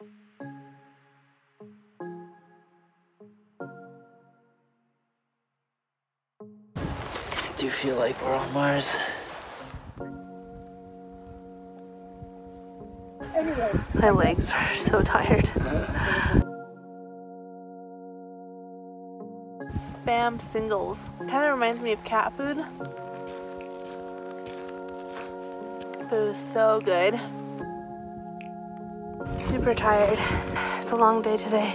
I do feel like we're on Mars. My legs are so tired. Spam singles. Kind of reminds me of cat food. It was so good. Super tired. It's a long day today.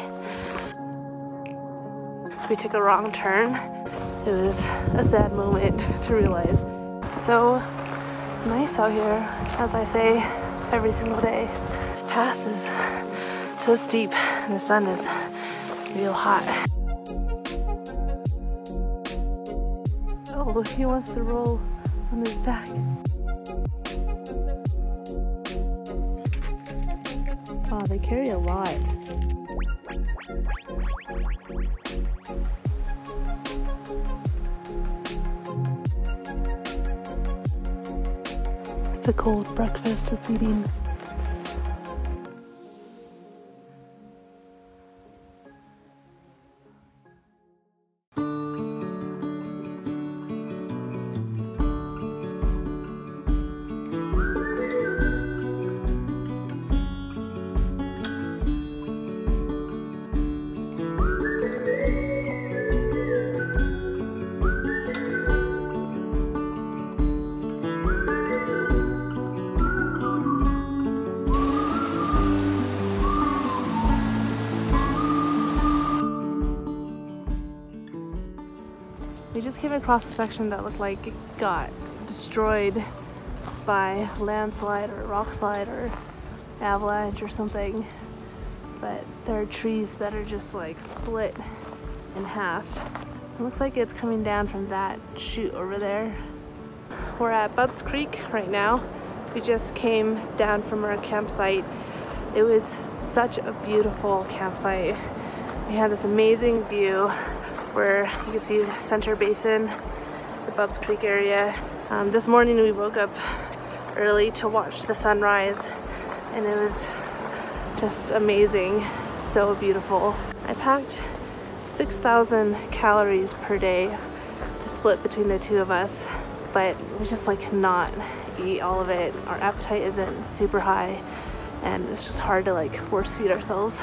We took a wrong turn. It was a sad moment to realize. So nice out here, as I say every single day. This pass is so steep and the sun is real hot. Oh, he wants to roll on his back. Oh, they carry a lot. It's a cold breakfast it's eating. Across a section that looked like it got destroyed by landslide or rock slide or avalanche or something. But there are trees that are just like split in half. It looks like it's coming down from that chute over there. We're at Bubbs Creek right now. We just came down from our campsite. It was such a beautiful campsite. We had this amazing view where you can see center basin, the Bubbs Creek area. Um, this morning we woke up early to watch the sunrise and it was just amazing, so beautiful. I packed 6,000 calories per day to split between the two of us, but we just like cannot eat all of it. Our appetite isn't super high and it's just hard to like force feed ourselves.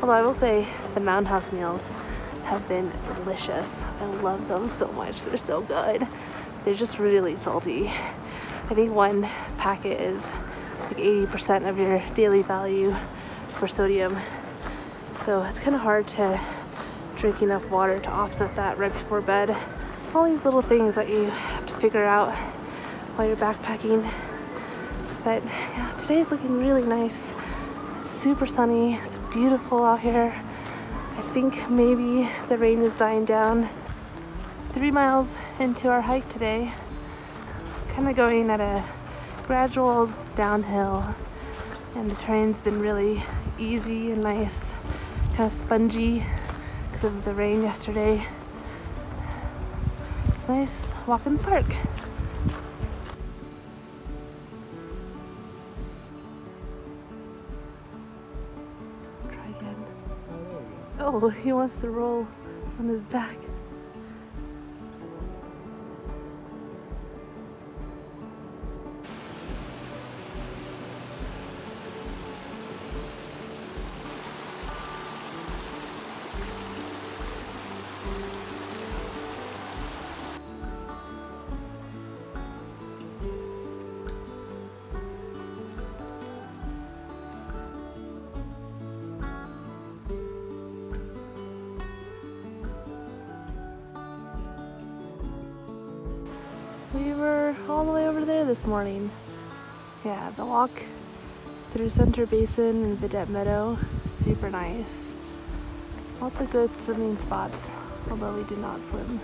Although I will say the Mountain House meals have been delicious. I love them so much. They're so good. They're just really salty. I think one packet is like 80% of your daily value for sodium. So it's kind of hard to drink enough water to offset that right before bed. All these little things that you have to figure out while you're backpacking. But yeah, is looking really nice. It's super sunny. It's beautiful out here. I think maybe the rain is dying down. Three miles into our hike today, kind of going at a gradual downhill and the terrain's been really easy and nice, kind of spongy because of the rain yesterday. It's nice walk in the park. Oh, he wants to roll on his back. We were all the way over there this morning. Yeah, the walk through Center Basin and Vidette Meadow, super nice. Lots of good swimming spots, although we did not swim.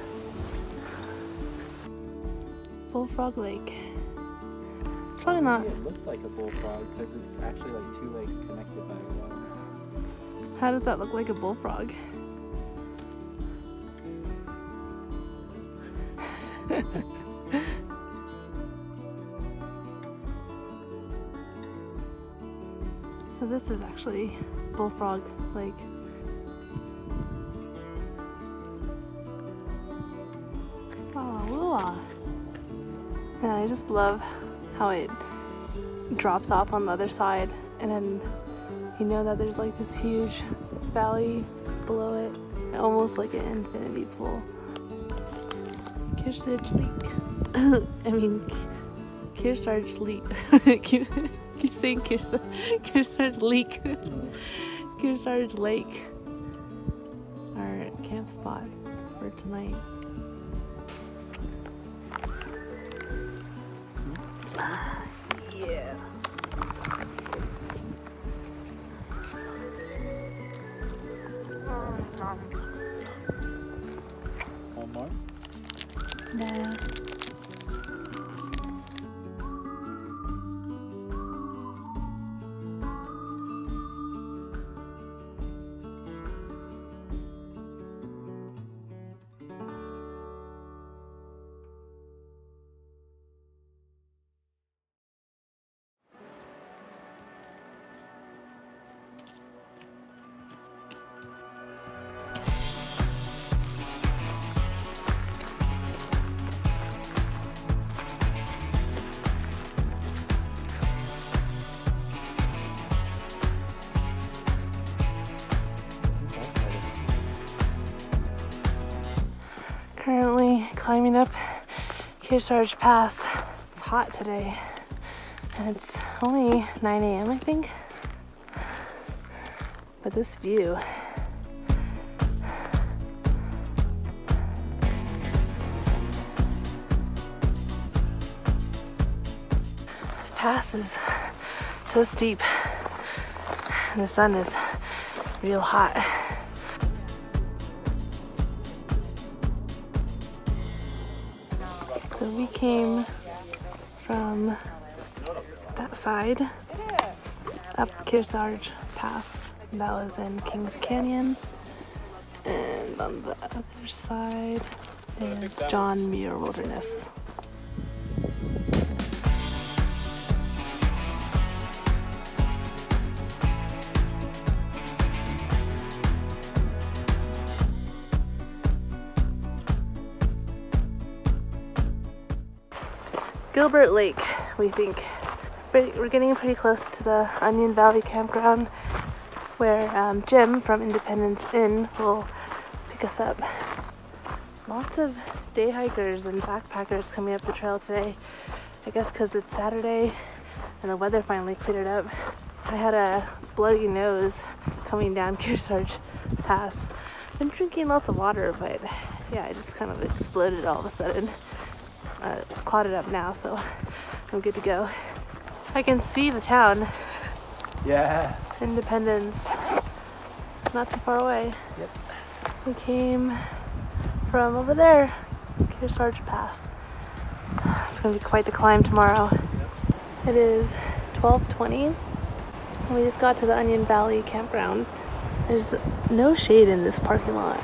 Bullfrog Lake. Probably not. It looks like a bullfrog because it's actually like two lakes connected by water. How does that look like a bullfrog? So this is actually Bullfrog Lake. And I just love how it drops off on the other side and then you know that there's like this huge valley below it almost like an infinity pool. Kearsarge Lake I mean Kearsarge Lake keep, keep saying Kearsarge Lake. Kearsarge Lake. Our camp spot for tonight. Yeah. One more. no currently climbing up Kearsarge Pass. It's hot today and it's only 9 a.m. I think. But this view. This pass is so steep and the sun is real hot. Came from that side up Kearsarge Pass. That was in Kings Canyon. And on the other side is John Muir Wilderness. Gilbert Lake, we think. Pretty- We're getting pretty close to the Onion Valley campground where um, Jim from Independence Inn will pick us up. Lots of day hikers and backpackers coming up the trail today. I guess because it's Saturday and the weather finally cleared up. I had a bloody nose coming down Kearsarge Pass. Been drinking lots of water, but yeah, I just kind of exploded all of a sudden uh, clotted up now, so I'm good to go. I can see the town, Yeah. Independence, not too far away. Yep. We came from over there, Kearsarge Pass. It's gonna be quite the climb tomorrow. Yep. It is 12:20. and We just got to the Onion Valley campground. There's no shade in this parking lot,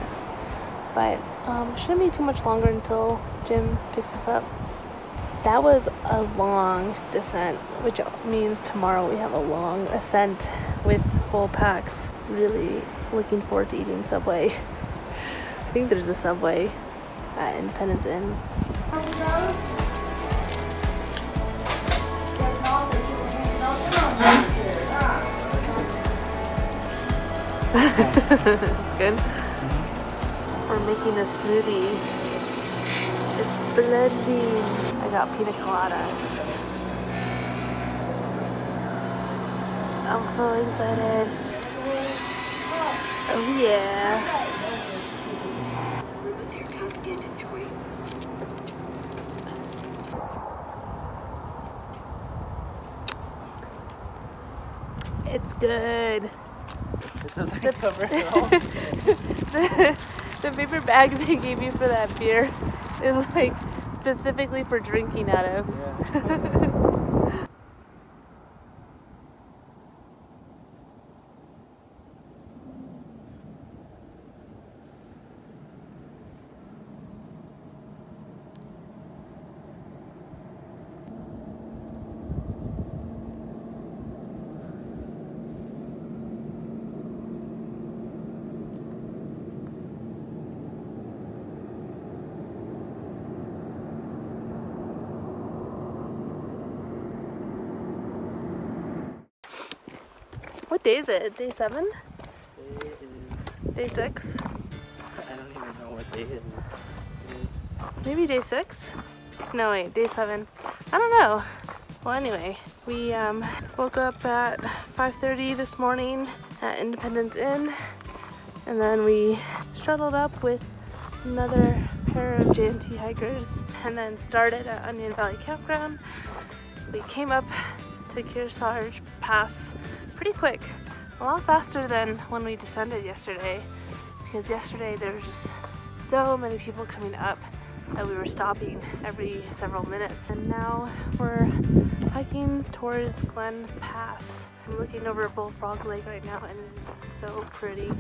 but um, shouldn't be too much longer until Jim picks us up. That was a long descent, which means tomorrow we have a long ascent with full packs. Really looking forward to eating Subway. I think there's a Subway at Independence Inn. it's good. Mm-hmm. We're making a smoothie. Blending. I got pina colada. I'm so excited. Oh yeah. It's good. It doesn't cover it all. the, the paper bag they gave you for that beer is like specifically for drinking out of. Yeah. day is it? Day seven? It. Day six? I don't even know what day it is. Maybe day six? No, wait, day seven. I don't know. Well, anyway, we um, woke up at 5.30 this morning at Independence Inn, and then we shuttled up with another pair of JMT hikers, and then started at Onion Valley Campground. We came up to Kearsarge Pass pretty quick, a lot faster than when we descended yesterday, because yesterday there was just so many people coming up that we were stopping every several minutes. And now we're hiking towards Glen Pass. I'm looking over Bullfrog Lake right now and it is so pretty. Did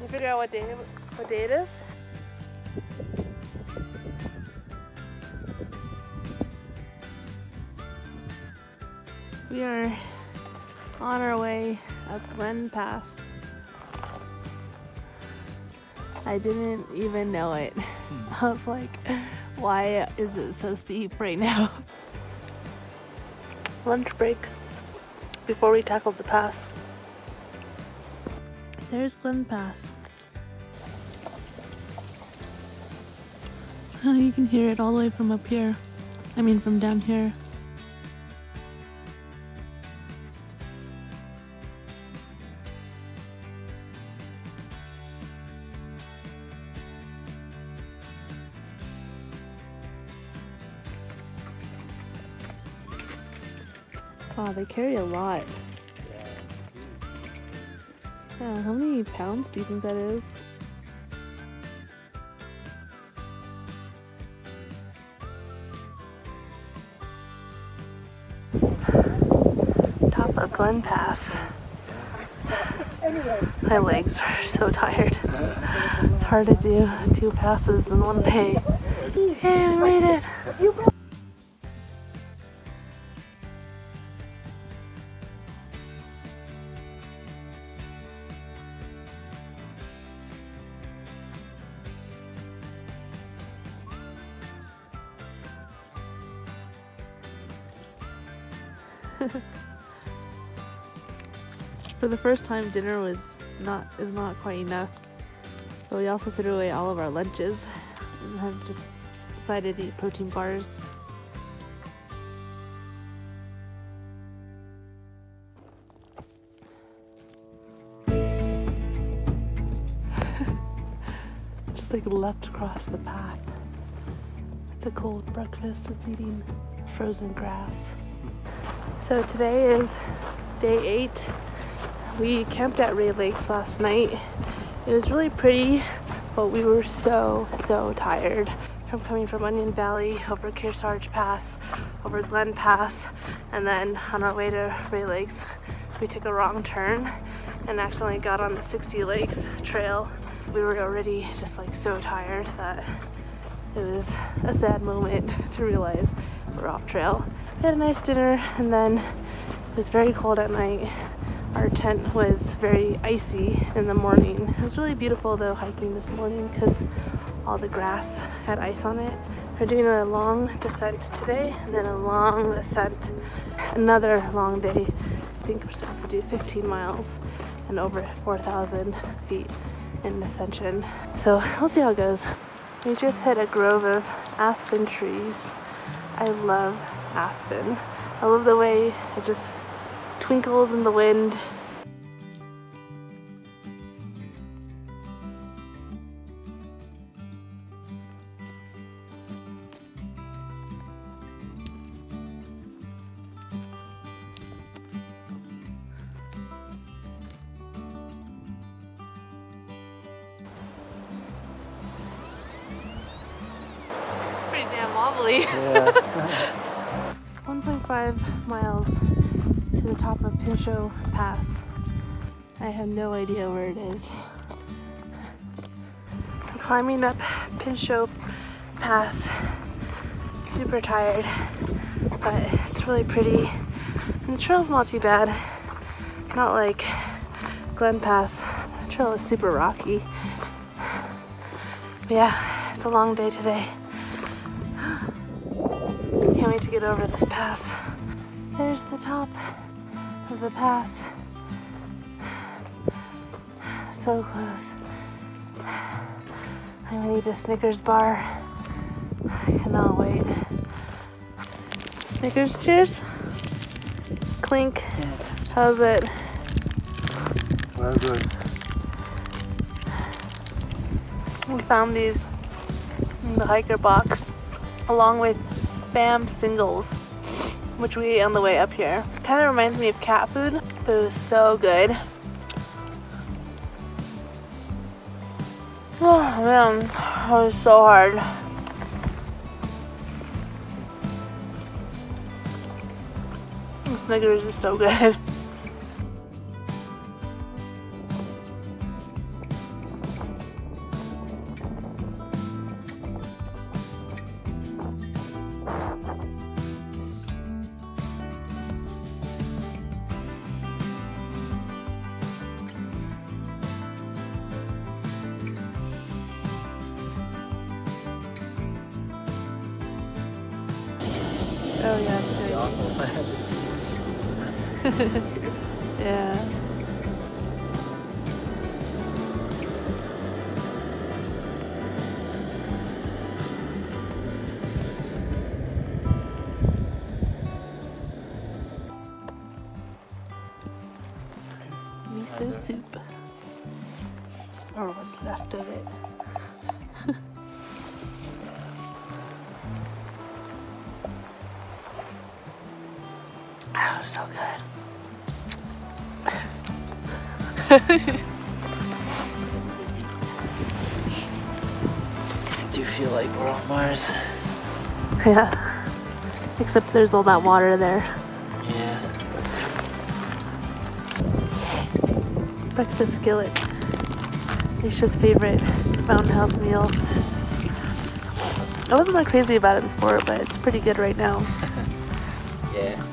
you figure out what day what day it is? We are on our way up Glen Pass. I didn't even know it. Hmm. I was like, why is it so steep right now? Lunch break before we tackled the pass. There's Glen Pass. Oh, you can hear it all the way from up here. I mean, from down here. They carry a lot. Yeah, how many pounds do you think that is? Top of Glen Pass. My legs are so tired. It's hard to do two passes in one day. Hey, we made it! For the first time, dinner was not is not quite enough. But we also threw away all of our lunches and have just decided to eat protein bars. just like leapt across the path. It's a cold breakfast. It's eating frozen grass. So today is day eight. We camped at Rae Lakes last night. It was really pretty, but we were so, so tired from coming from Onion Valley over Kearsarge Pass, over Glen Pass, and then on our way to Rae Lakes, we took a wrong turn and accidentally got on the 60 Lakes trail. We were already just like so tired that it was a sad moment to realize we're off trail. Had a nice dinner and then it was very cold at night. Our tent was very icy in the morning. It was really beautiful though hiking this morning because all the grass had ice on it. We're doing a long descent today and then a long ascent, another long day. I think we're supposed to do 15 miles and over 4,000 feet in ascension. So we'll see how it goes. We just hit a grove of aspen trees. I love aspen. I love the way it just twinkles in the wind. Pretty damn wobbly. Yeah. 1.5 miles to the top of Pinchot Pass. I have no idea where it is. I'm climbing up Pinchot Pass. Super tired, but it's really pretty. And the trail's not too bad. Not like Glen Pass. The trail is super rocky. But yeah, it's a long day today. Can't wait to get over this pass. There's the top of the pass. So close. I'm gonna eat a Snickers bar. I cannot wait. Snickers, cheers. Clink. How's it? Well good. We found these in the hiker box along with singles, which we ate on the way up here. Kind of reminds me of cat food, but it was so good. Oh man, that was so hard. Snickers is so good. Oh yeah, do feel like we're on Mars. yeah. Except there's all that water there. Yeah. Breakfast skillet. Alicia's favorite Mountain House meal. I wasn't that crazy about it before, but it's pretty good right now. yeah.